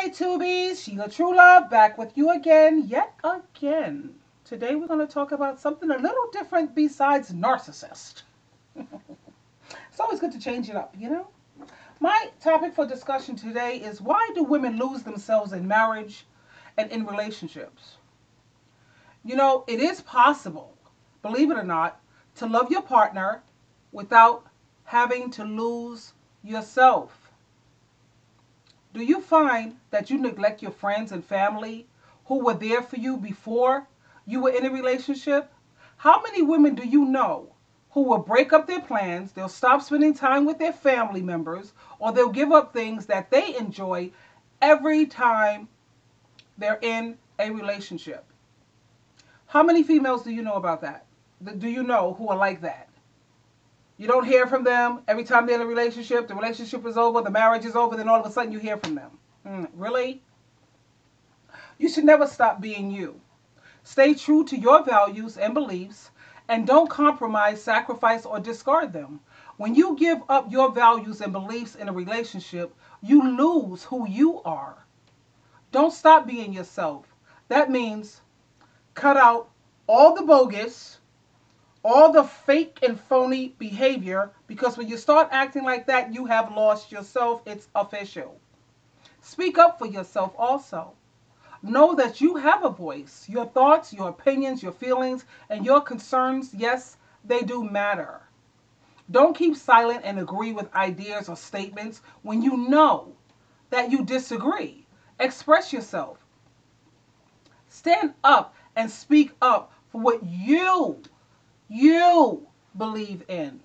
Hey, Tubies, Sheila Truelove back with you again, yet again. Today we're going to talk about something a little different besides narcissist. it's always good to change it up, you know? My topic for discussion today is why do women lose themselves in marriage and in relationships? You know, it is possible, believe it or not, to love your partner without having to lose yourself. Do you find that you neglect your friends and family who were there for you before you were in a relationship? How many women do you know who will break up their plans, they'll stop spending time with their family members, or they'll give up things that they enjoy every time they're in a relationship? How many females do you know about that? Do you know who are like that? You don't hear from them every time they're in a relationship. The relationship is over, the marriage is over, then all of a sudden you hear from them. Mm, really? You should never stop being you. Stay true to your values and beliefs and don't compromise, sacrifice, or discard them. When you give up your values and beliefs in a relationship, you lose who you are. Don't stop being yourself. That means cut out all the bogus, all the fake and phony behavior because when you start acting like that, you have lost yourself. It's official. Speak up for yourself also. Know that you have a voice. Your thoughts, your opinions, your feelings, and your concerns, yes, they do matter. Don't keep silent and agree with ideas or statements when you know that you disagree. Express yourself. Stand up and speak up for what you you believe in.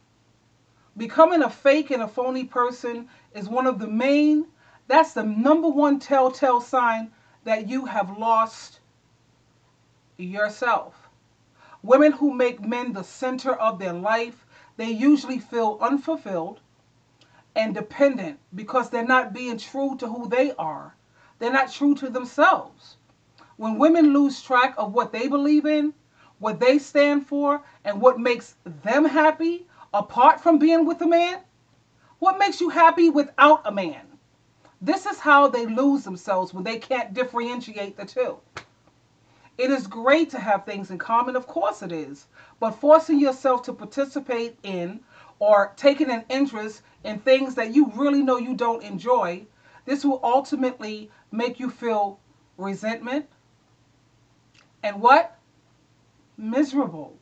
Becoming a fake and a phony person is one of the main, that's the number one telltale sign that you have lost yourself. Women who make men the center of their life, they usually feel unfulfilled and dependent because they're not being true to who they are. They're not true to themselves. When women lose track of what they believe in, what they stand for, and what makes them happy apart from being with a man? What makes you happy without a man? This is how they lose themselves when they can't differentiate the two. It is great to have things in common, of course it is, but forcing yourself to participate in or taking an interest in things that you really know you don't enjoy, this will ultimately make you feel resentment and what? Miserable.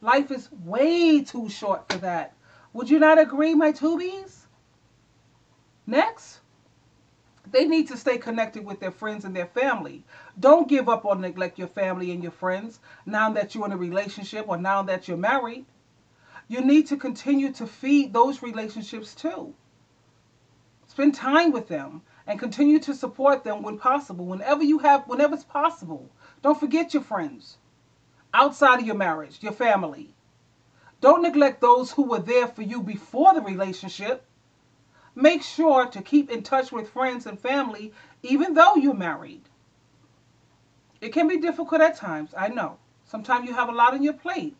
Life is way too short for that. Would you not agree, my tubies? Next, they need to stay connected with their friends and their family. Don't give up or neglect your family and your friends now that you're in a relationship or now that you're married. You need to continue to feed those relationships too. Spend time with them and continue to support them when possible, whenever you have, whenever it's possible. Don't forget your friends outside of your marriage, your family. Don't neglect those who were there for you before the relationship. Make sure to keep in touch with friends and family even though you're married. It can be difficult at times, I know. Sometimes you have a lot on your plate.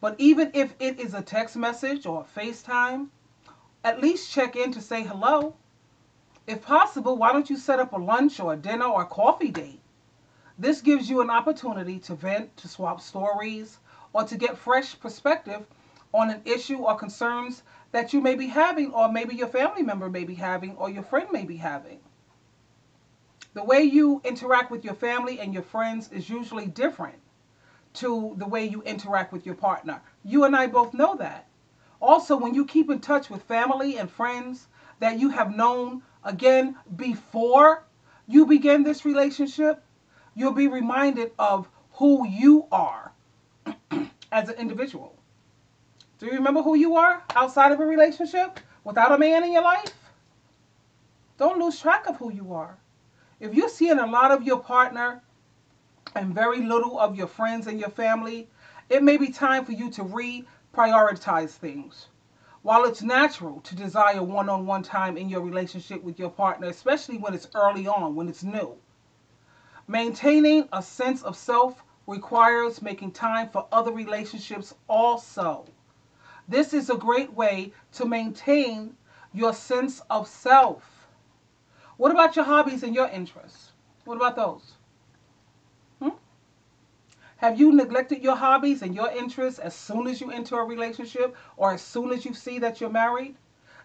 But even if it is a text message or a FaceTime, at least check in to say hello. If possible, why don't you set up a lunch or a dinner or a coffee date? This gives you an opportunity to vent, to swap stories, or to get fresh perspective on an issue or concerns that you may be having, or maybe your family member may be having, or your friend may be having. The way you interact with your family and your friends is usually different to the way you interact with your partner. You and I both know that. Also, when you keep in touch with family and friends that you have known, again, before you begin this relationship, you'll be reminded of who you are as an individual. Do you remember who you are outside of a relationship without a man in your life? Don't lose track of who you are. If you're seeing a lot of your partner and very little of your friends and your family, it may be time for you to reprioritize things. While it's natural to desire one on one time in your relationship with your partner, especially when it's early on, when it's new, Maintaining a sense of self requires making time for other relationships also. This is a great way to maintain your sense of self. What about your hobbies and your interests? What about those? Hmm? Have you neglected your hobbies and your interests as soon as you enter a relationship or as soon as you see that you're married?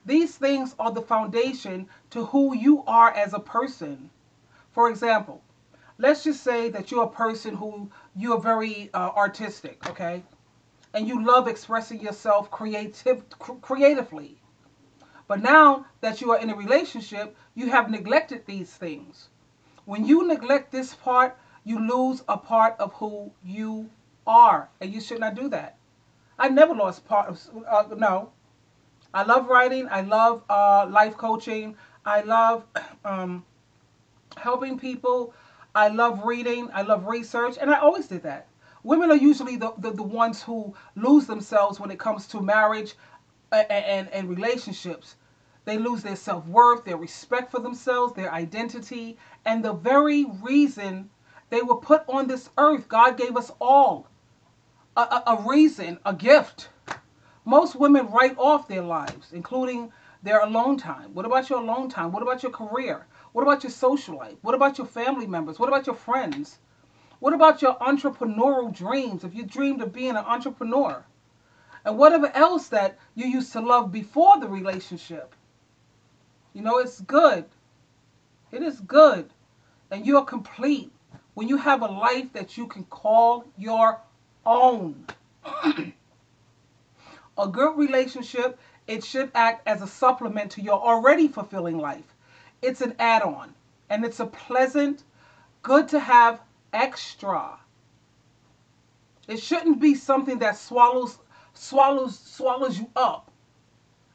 These things are the foundation to who you are as a person. For example, let's just say that you're a person who you're very uh, artistic, okay? And you love expressing yourself creative, cr- creatively. But now that you are in a relationship, you have neglected these things. When you neglect this part, you lose a part of who you are, and you should not do that. I never lost part of, uh, no. I love writing. I love uh, life coaching. I love um, helping people. I love reading. I love research. And I always did that. Women are usually the, the, the ones who lose themselves when it comes to marriage and, and, and relationships. They lose their self worth, their respect for themselves, their identity, and the very reason they were put on this earth. God gave us all a, a, a reason, a gift. Most women write off their lives, including their alone time. What about your alone time? What about your career? What about your social life? What about your family members? What about your friends? What about your entrepreneurial dreams? If you dreamed of being an entrepreneur, and whatever else that you used to love before the relationship, you know, it's good. It is good. And you're complete when you have a life that you can call your own. a good relationship, it should act as a supplement to your already fulfilling life. It's an add on, and it's a pleasant, good to have extra. It shouldn't be something that swallows swallows swallows you up.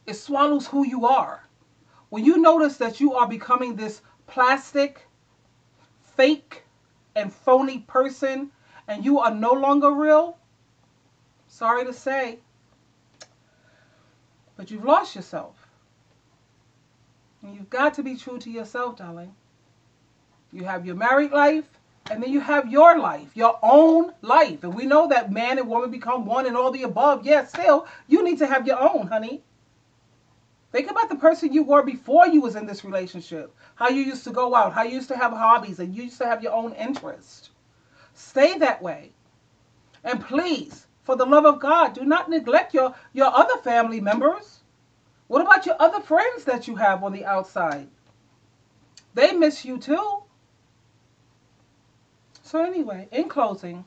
It swallows who you are. When you notice that you are becoming this plastic, fake, and phony person and you are no longer real, sorry to say, but you've lost yourself. You've got to be true to yourself, darling. You have your married life, and then you have your life, your own life. And we know that man and woman become one and all the above. Yes, still, you need to have your own, honey. Think about the person you were before you was in this relationship. How you used to go out, how you used to have hobbies, and you used to have your own interest. Stay that way. And please, for the love of God, do not neglect your, your other family members. What about your other friends that you have on the outside? They miss you too. So anyway, in closing,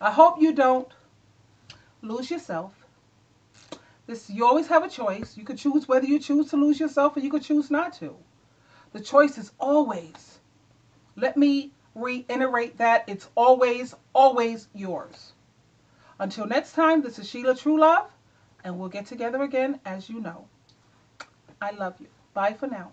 I hope you don't lose yourself this you always have a choice. You could choose whether you choose to lose yourself or you could choose not to. The choice is always. Let me reiterate that it's always, always yours. Until next time, this is Sheila Truelove, and we'll get together again as you know. I love you. Bye for now.